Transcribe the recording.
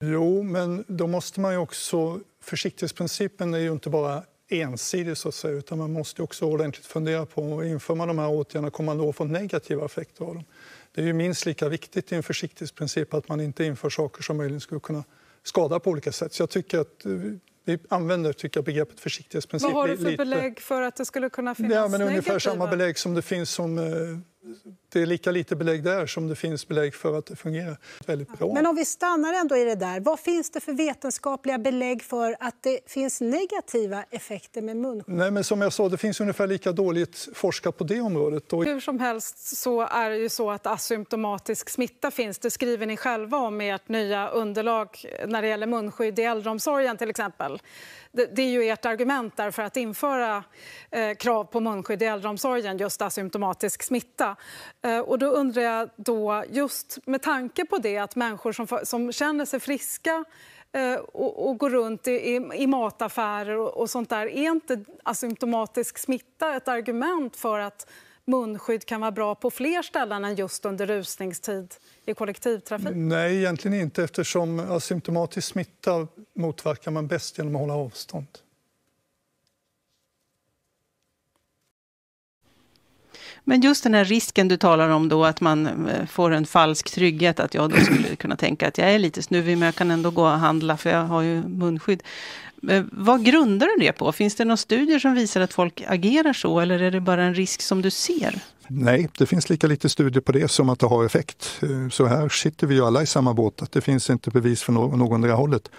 Jo, men då måste man ju också... Försiktighetsprincipen är ju inte bara ensidig, så att säga, utan man måste också ordentligt fundera på inför man de här åtgärderna kommer man då få negativa effekter av dem. Det är ju minst lika viktigt i en försiktighetsprincip att man inte inför saker som möjligen skulle kunna skada på olika sätt. Så jag tycker att vi använder tycker jag, begreppet försiktighetsprincip. Vad har du för lite... belägg för att det skulle kunna finnas ja, men Ungefär negativa? samma belägg som det finns som eh, det är lika lite belägg där som det finns belägg för att det fungerar väldigt bra. Men om vi stannar ändå i det där, vad finns det för vetenskapliga belägg för att det finns negativa effekter med munskydd? Nej, men som jag sa, det finns ungefär lika dåligt forskat på det området. Och... Hur som helst så är det ju så att asymptomatisk smitta finns. Det skriver ni själva om i ert nya underlag när det gäller munskydd i äldreomsorgen till exempel. Det, är ju ert argument där för att införa eh, krav på munskydd i äldreomsorgen, just asymptomatisk smitta. Eh, och då undrar jag då, just med tanke på det att människor som, som känner sig friska eh, och, och, går runt i, i, i mataffärer och, och, sånt där, är inte asymptomatisk smitta ett argument för att munskydd kan vara bra på fler ställen än just under rusningstid i kollektivtrafik? Nej, egentligen inte eftersom asymptomatisk smitta motverkar man bäst genom att hålla avstånd. Men just den här risken du talar om då, att man eh, får en falsk trygghet, att jag då skulle kunna tänka att jag är lite snuvig, men jag kan ändå gå och handla för jag har ju munskydd. Eh, vad grundar du det på? Finns det några studier som visar att folk agerar så, eller är det bara en risk som du ser? Nej, det finns lika lite studier på det som att det har effekt. Eh, så här sitter vi ju alla i samma båt, att det finns inte bevis för det hållet.